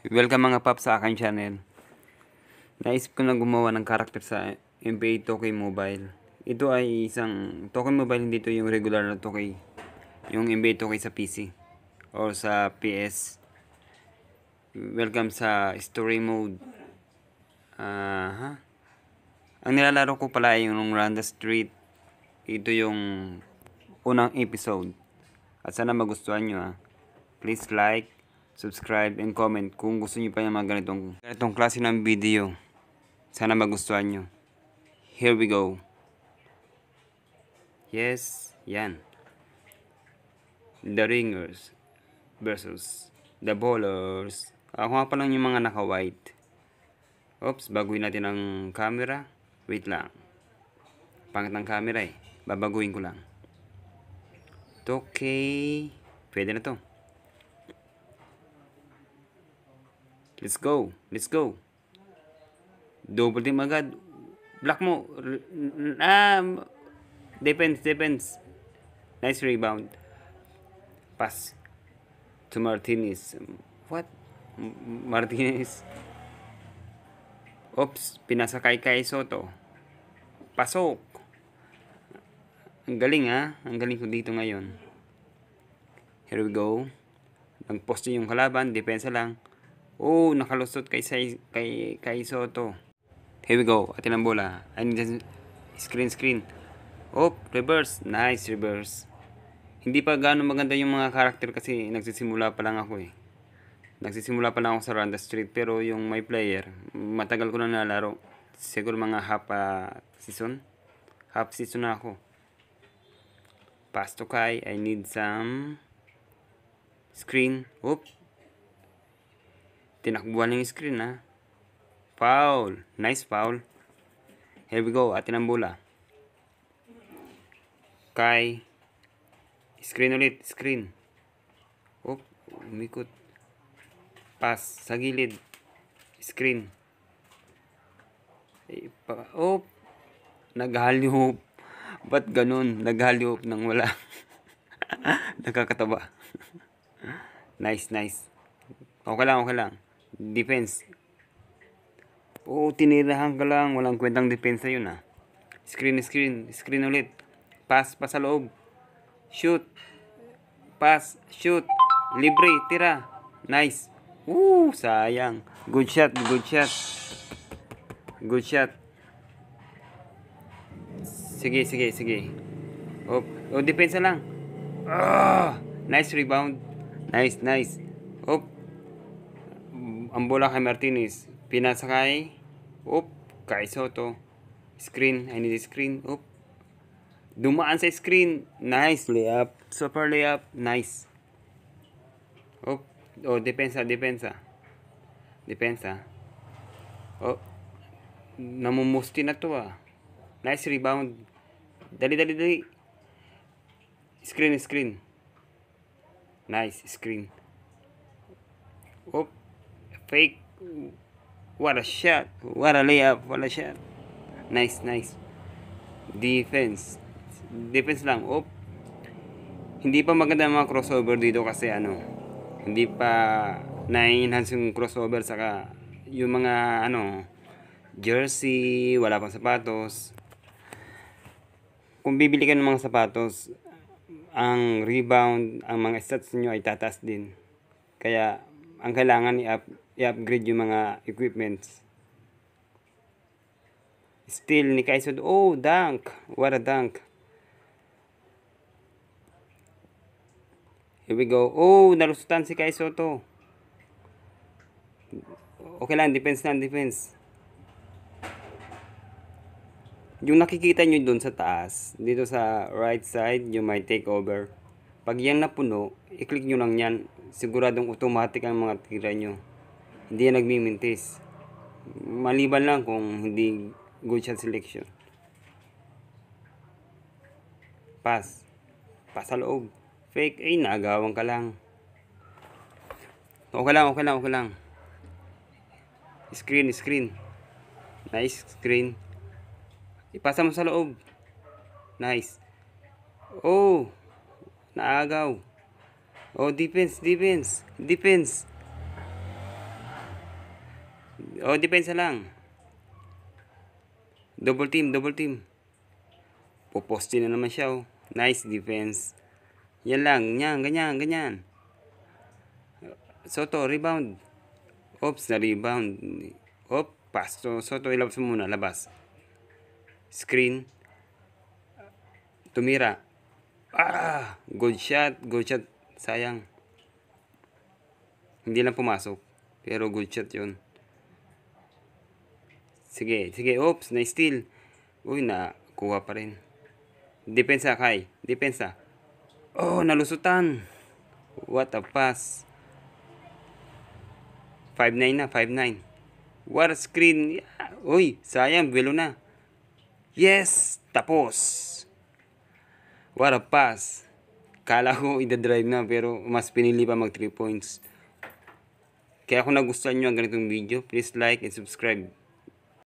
Welcome mga pap sa aking channel. Naisip ko na gumawa ng karakter sa NBA 2K Mobile. Ito ay isang 2K Mobile, hindi ito yung regular na 2K. Yung NBA 2K sa PC or sa PS. Welcome sa story mode. Ah, ha? Ang nilalaro ko pala ay yung Randa Street. Ito yung unang episode. At sana magustuhan nyo ha. Please like, subscribe, and comment kung gusto niyo pa yung mga ganitong, ganitong klase ng video. Sana magustuhan nyo. Here we go. Yes, yan. The Ringers versus The Ballers. Ako nga pa lang yung mga naka-white. Oops, baguhin natin ang camera. Wait lang. Pangit ng camera eh. Babaguhin ko lang. Okay. Pwede na to. Let's go. Let's go. Double team agad. Block mo. Ah, depends, depends. Nice rebound. Pass to Martinez. What? Martinez. Oops, pinasa kay Kai Soto. Pasok. Ang galing ha. Ang galing ko dito ngayon. Here we go. Nag-post yung kalaban. Depensa lang. Oh, nakalusot kay, kay, kay Soto. Here we go. Atin ang bola. I need screen screen. Oh, reverse. Nice reverse. Hindi pa gaano maganda yung mga karakter kasi nagsisimula pa lang ako eh. Nagsisimula pa lang ako sa Randa Street pero yung my player, matagal ko na nalaro. Siguro mga half ah, season. Half season na ako. Pass to Kai. I need some screen. Oop. Tinakbuhan yung screen ha. Foul. Nice foul. Here we go. Atin ang bola. Kai. Screen ulit. Screen. Oop. Umikot. Pass. Sa gilid. Screen. Eh, pa, oop. Naghalyop. Ba't ganun? Naghalyop nang wala. Nakakataba. nice, nice. Okay lang, okay lang. Defense. Oo, tinirahan ka lang. Walang kwentang depensa yun ah. Screen, screen. Screen ulit. Pass, pass sa loob. Shoot. Pass, shoot. Libre, tira. Nice. Woo, sayang. Good shot, good shot. Good shot. Sige, sige, sige. Oh, oh depensa lang. Ah, nice rebound. Nice, nice. Oh, ang bola kay Martinez. Pinasa kay Oop, kay Soto. Screen, I need screen. Oop. Dumaan sa screen. Nice layup. Super layup. Nice. Oop. Oh, depensa, depensa. Depensa. Oh. Namumusti na to ah. Nice rebound. Dali, dali, dali. Screen, screen. Nice, screen. Oop. Fake. What a shot. What a layup. What a shot. Nice, nice. Defense. Defense lang. Oop. Hindi pa maganda mga crossover dito kasi ano, hindi pa na-enhance yung crossover saka yung mga ano, jersey, wala pang sapatos. Kung bibili ka ng mga sapatos, ang rebound, ang mga stats nyo ay tataas din. Kaya, ang kailangan i-up, i-upgrade yung mga equipments. Still, ni Kaisod, oh, dunk! What a dunk! Here we go. Oh, nalusutan si Kai Soto. Okay lang, defense lang, defense. Yung nakikita nyo dun sa taas, dito sa right side, yung may take over. Pag yan napuno, i-click nyo lang yan. Siguradong automatic ang mga tira nyo. Hindi yan nagmimintis. Maliban lang kung hindi good shot selection. Pass. Pass sa loob. Fake. Ay, naagawan ka lang. Okay lang, okay lang, okay lang. Screen, screen. Nice screen. Ipasa mo sa loob. Nice. Oh. Naagaw. Oh, defense, defense. Defense. Oh, depensa lang. Double team, double team. Poposte na naman siya, oh. Nice defense. Yan lang, yan, ganyan, ganyan. Soto, rebound. Oops, na rebound. Op, pass. So, Soto, ilabas mo muna, labas. Screen. Tumira. Ah! Good shot, good shot. Sayang. Hindi lang pumasok. Pero good shot yun. Sige, sige. Oops, na-steal. Uy, nakuha pa rin. Depensa, Kai. Depensa. Oh, nalusutan. What a pass. 5-9 na, 5-9. What a screen. Uy, sayang, bilo na. Yes, tapos. What a pass. Kala ko ida-drive na pero mas pinili pa mag 3 points. Kaya kung nagustuhan nyo ang ganitong video, please like and subscribe.